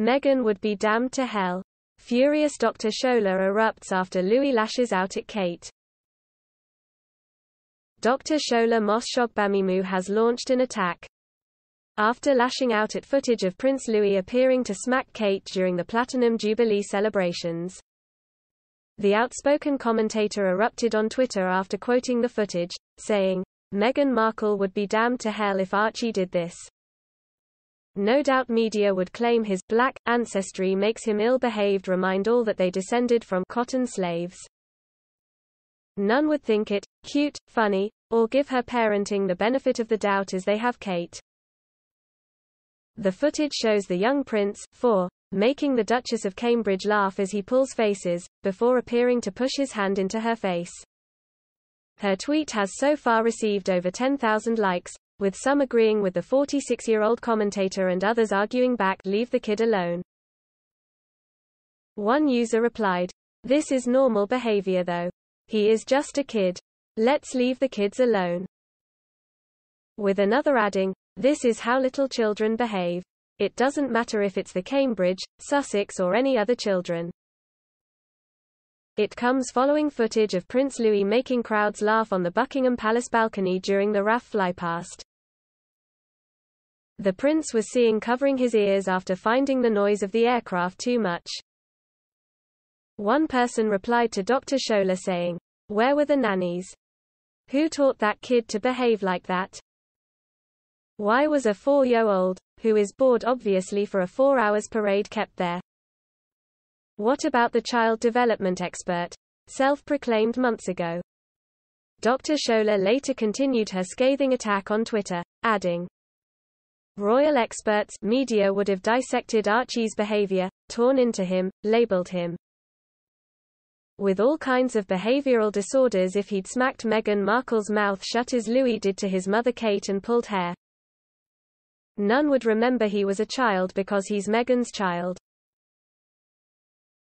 Meghan would be damned to hell. Furious Dr. Shola erupts after Louis lashes out at Kate. Dr. Shola Mos-Shogbamimu has launched an attack. After lashing out at footage of Prince Louis appearing to smack Kate during the Platinum Jubilee celebrations. The outspoken commentator erupted on Twitter after quoting the footage, saying, Meghan Markle would be damned to hell if Archie did this. No doubt media would claim his black ancestry makes him ill-behaved remind all that they descended from cotton slaves. None would think it cute, funny, or give her parenting the benefit of the doubt as they have Kate. The footage shows the young prince, 4, making the Duchess of Cambridge laugh as he pulls faces, before appearing to push his hand into her face. Her tweet has so far received over 10,000 likes, with some agreeing with the 46-year-old commentator and others arguing back leave the kid alone. One user replied, This is normal behavior though. He is just a kid. Let's leave the kids alone. With another adding, this is how little children behave. It doesn't matter if it's the Cambridge, Sussex or any other children. It comes following footage of Prince Louis making crowds laugh on the Buckingham Palace balcony during the RAF flypast. The prince was seen covering his ears after finding the noise of the aircraft too much. One person replied to Dr. Shola saying, Where were the nannies? Who taught that kid to behave like that? Why was a four-year-old, who is bored obviously for a four hours parade kept there? What about the child development expert? Self-proclaimed months ago. Dr. Shola later continued her scathing attack on Twitter, adding, Royal experts media would have dissected Archie's behavior, torn into him, labeled him with all kinds of behavioral disorders if he'd smacked Meghan Markle's mouth shut as Louis did to his mother Kate and pulled hair. None would remember he was a child because he's Meghan's child.